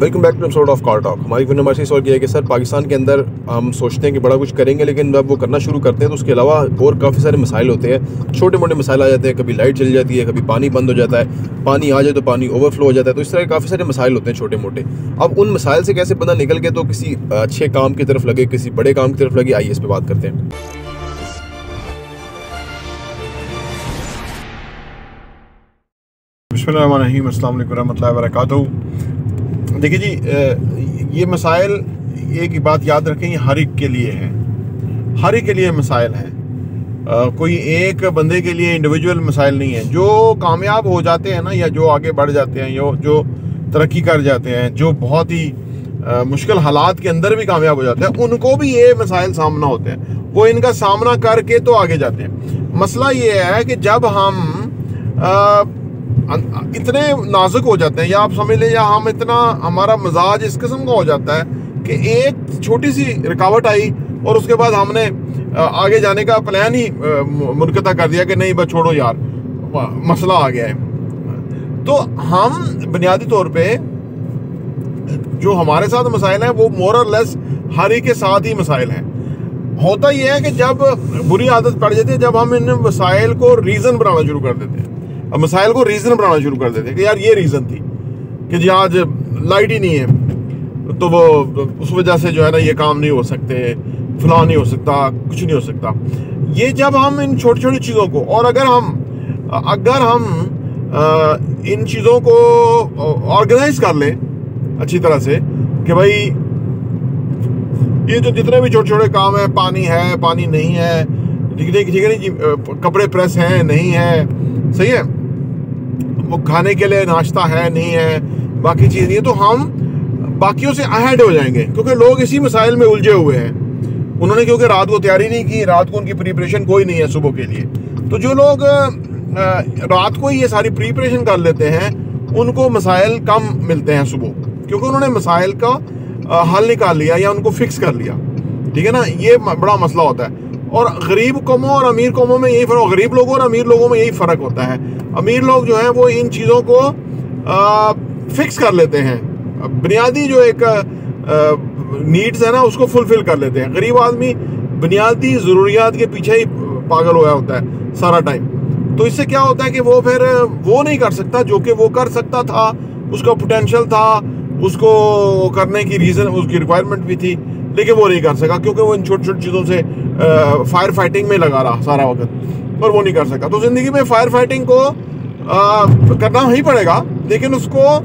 Welcome back to episode of car talk हमारी फिर number और किया है कि सर, पाकिस्तान के अंदर हम सोचते हैं कि बड़ा कुछ करेंगे, लेकिन जब वो करना शुरू करते हैं तो उसके अलावा और काफ़ी सारे मसाइल होते हैं। छोटे मोटे मसाइल आ जाते हैं, कभी लाइट चल जाती है, कभी पानी बंद हो जाता है। पानी आ जाए तो पानी ओवरफ्लो हो जाता है। तो इस तरह के काफ़ी सारे मसाइल होते हैं छोटे मोटे अब उन मसाइल से कैसे बंदा निकल के तो किसी अच्छे काम की तरफ़ लगे, किसी बड़े काम की तरफ़ लगे, आइए इस पर बात करते हैं। बसमीम अल्लाम वरक देखिए जी ये मसाइल एक बात याद रखें ये हर एक के लिए है। हर एक के लिए मसाइल हैं। कोई एक बंदे के लिए इंडिविजुअल मसाइल नहीं है। जो कामयाब हो जाते हैं ना या जो आगे बढ़ जाते हैं यो जो तरक्की कर जाते हैं जो बहुत ही आ, मुश्किल हालात के अंदर भी कामयाब हो जाते हैं उनको भी ये मसाइल सामना होते हैं। वो इनका सामना करके तो आगे जाते हैं। मसला ये है कि जब हम आ, इतने नाजुक हो जाते हैं, या आप समझ लें, या हम इतना, हमारा मजाज इस किस्म का हो जाता है कि एक छोटी सी रुकावट आई और उसके बाद हमने आगे जाने का प्लान ही मुनकता कर दिया कि नहीं, बस छोड़ो यार मसला आ गया है। तो हम बुनियादी तौर पे, जो हमारे साथ मसाइल हैं, वो मोर लेस हर के साथ ही मसाइल हैं। होता यह है कि जब बुरी आदत पड़ जाती है, जब हम इन मसाइल को रीज़न बनाना शुरू कर देते हैं। अब मसाइल को रीज़न बनाना शुरू कर देते कि यार ये रीज़न थी कि जी आज लाइट ही नहीं है। तो वो, उस वजह से जो है ना ये काम नहीं हो सकते, फला नहीं हो सकता, कुछ नहीं हो सकता। ये जब हम इन छोटी छोटी चीज़ों को, और अगर हम अगर हम इन चीज़ों को ऑर्गेनाइज कर लें अच्छी तरह से कि भाई, ये जो जितने भी छोटे छोटे काम है, पानी है, पानी नहीं है, ठीक है ठीक है नहीं कपड़े प्रेस हैं, नहीं है, सही है? वो खाने के लिए नाश्ता है, नहीं है, बाकी चीज़ नहीं है तो हम बाकियों से अहेड हो जाएँगे, क्योंकि लोग इसी मसाइल में उलझे हुए हैं। उन्होंने क्योंकि रात को तैयारी नहीं की, रात को उनकी प्रिपरेशन कोई नहीं है सुबह के लिए। तो जो लोग रात को ही ये सारी प्रिपरेशन कर लेते हैं, उनको मसाइल कम मिलते हैं सुबह, क्योंकि उन्होंने मसाइल का हल निकाल लिया या उनको फिक्स कर लिया। ठीक है ना? ये बड़ा मसला होता है। और गरीब कौमों और अमीर कौमों में यही फ़र्क गरीब लोगों और अमीर लोगों में यही फ़र्क होता है। अमीर लोग जो हैं वो इन चीज़ों को आ, फिक्स कर लेते हैं। बुनियादी जो एक नीड्स है ना उसको फुलफिल कर लेते हैं। गरीब आदमी बुनियादी ज़रूरियात के पीछे ही पागल होया होता है सारा टाइम तो इससे क्या होता है कि वो फिर वो नहीं कर सकता जो कि वो कर सकता था उसका पोटेंशियल था उसको करने की रीज़न उसकी रिक्वायरमेंट भी थी। लेकिन वो नहीं कर सका क्योंकि वो इन छोटी छोटी चीज़ों से फायर फाइटिंग में लगा रहा सारा वक्त और वो नहीं कर सका। तो ज़िंदगी में फायर फाइटिंग को आ, करना ही पड़ेगा लेकिन उसको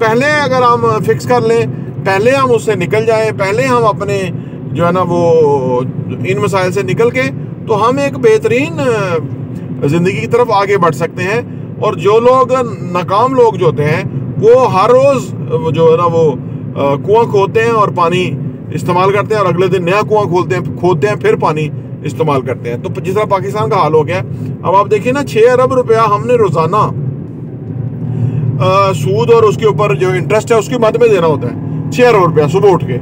पहले अगर हम फिक्स कर लें पहले हम उससे निकल जाए पहले हम अपने जो है ना वो इन मसाइल से निकल के तो हम एक बेहतरीन ज़िंदगी की तरफ़ आगे बढ़ सकते हैं और जो लोग नाकाम लोग जो होते हैं वो हर रोज़ जो है ना वो कुआँ खोते हैं और पानी इस्तेमाल करते हैं और अगले दिन नया कुआँ खोलते हैं, खोदते हैं, फिर पानी इस्तेमाल करते हैं। तो जिस तरह पाकिस्तान का हाल हो गया अब आप देखिए ना छः अरब रुपया हमने रोज़ाना सूद और उसके ऊपर जो इंटरेस्ट है, उसके मद में देना होता है। छः अरब रुपया सुबह उठ के।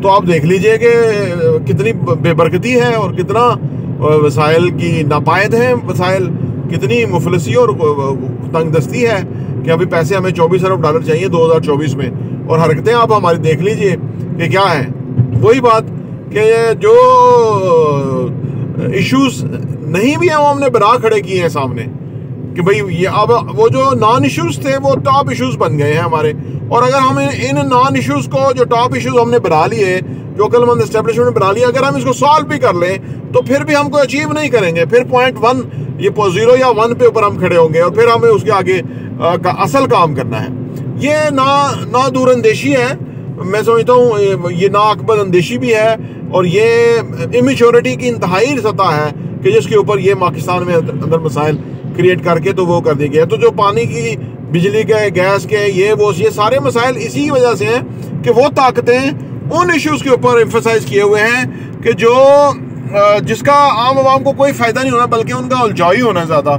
तो आप देख लीजिए कि कितनी बेबरकती है और कितना वसाइल की नापायद है वसाइल कितनी मुफलसी और तंग दस्ती है कि अभी पैसे हमें चौबीस अरब डॉलर चाहिए 2024 में। और हरकतें आप हमारी देख लीजिए कि क्या है। वही बात कि जो इश्यूज़ नहीं भी हैं वो हमने बना खड़े किए हैं सामने। कि भाई ये अब वो जो नॉन इश्यूज़ थे वो टॉप इश्यूज़ बन गए हैं हमारे। और अगर हम इन नॉन इश्यूज़ को जो टॉप इश्यूज़ हमने बना लिए जो अकलमंद स्टेब्लिशमेंट ने बना लिया अगर हम इसको सॉल्व भी कर लें तो फिर भी हमको अचीव नहीं करेंगे। फिर पॉइंट वन ये ज़ीरो या वन पे ऊपर हम खड़े होंगे और फिर हमें उसके आगे आ, का असल काम करना है। ये ना ना दूरंदेशी है। मैं समझता हूँ, ये नाकबद अंदेशी भी है और ये इमेच्योरिटी की इंतहाई सतह है कि जिसके ऊपर ये पाकिस्तान में अंदर मसाइल क्रिएट करके तो वो कर दिए गए तो जो पानी की, बिजली के, गैस के, ये, वो, ये सारे मसाइल इसी वजह से हैं कि वो ताकतें उन इश्यूज़ के ऊपर एम्फोसाइज किए हुए हैं कि जो जिसका आम आवाम को कोई फ़ायदा नहीं होना, बल्कि उनका उलझाई होना ज़्यादा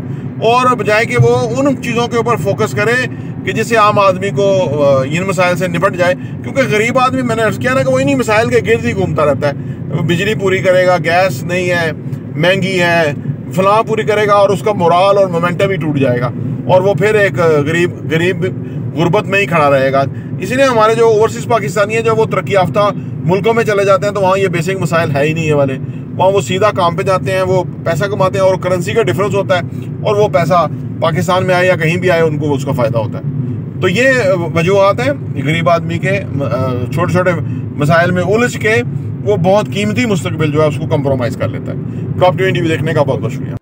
और बजाय कि वो उन चीज़ों के ऊपर फोकस करे कि जिससे आम आदमी को इन मसाइल से निपट जाए। क्योंकि गरीब आदमी, मैंने अर्ज़ किया ना कि वो इन्हीं मसाइल के गिर्द ही घूमता रहता है। बिजली पूरी करेगा, गैस नहीं है, महँगी है, फलां पूरी करेगा और उसका मोराल और मोमेंटम भी टूट जाएगा। और वो फिर एक गरीब गरीब गुर्बत में ही खड़ा रहेगा। इसलिए हमारे जो ओवरसीज पाकिस्तानी है जो वो तरक्की याफ्ता मुल्कों में चले जाते हैं तो वहाँ ये बेसिक मसाइल है ही नहीं है वाले। वहाँ वो सीधा काम पे जाते हैं, वो पैसा कमाते हैं और करेंसी का डिफरेंस होता है और वो पैसा पाकिस्तान में आए या कहीं भी आए, उनको उसका फ़ायदा होता है। तो ये वजूहत हैं गरीब आदमी के छोटे छोटे मसाइल में उलझ के वो बहुत कीमती मुस्तबिल जो है उसको कंप्रोमाइज़ कर लेता है। टॉप ट्वेंटी देखने का बहुत बहुत शुक्रिया।